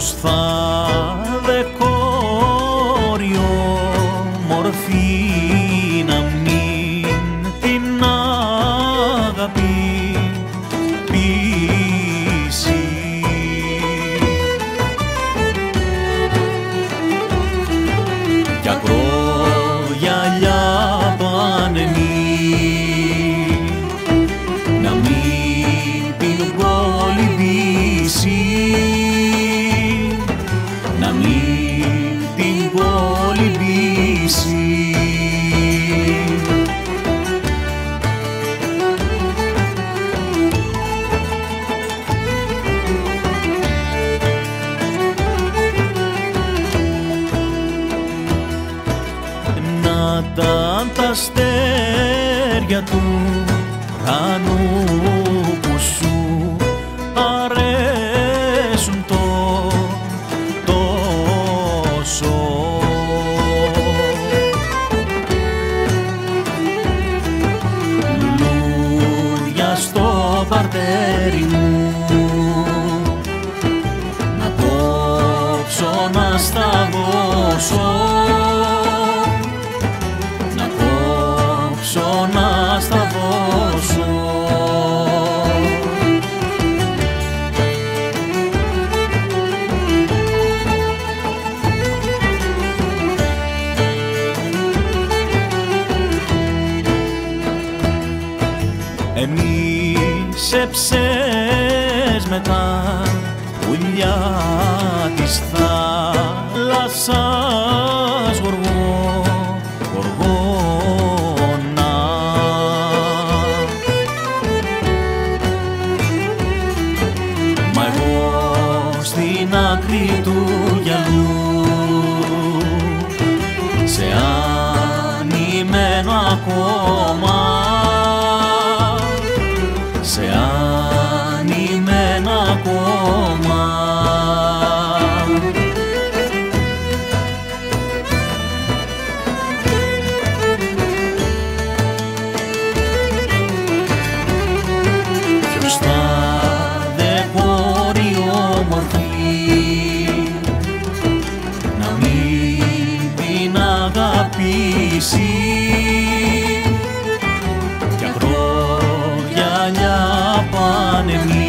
just fine. Να τα τα αστέρια του ουρανού που σου. Αρέσουν το τόσο λουλούδια στο παρτέρι μου. Να κόψω να σταγώσω Εμείς έψες με τα πουλιά της θάλασσας γοργό, γοργόνα. Μα εγώ στην άκρη του running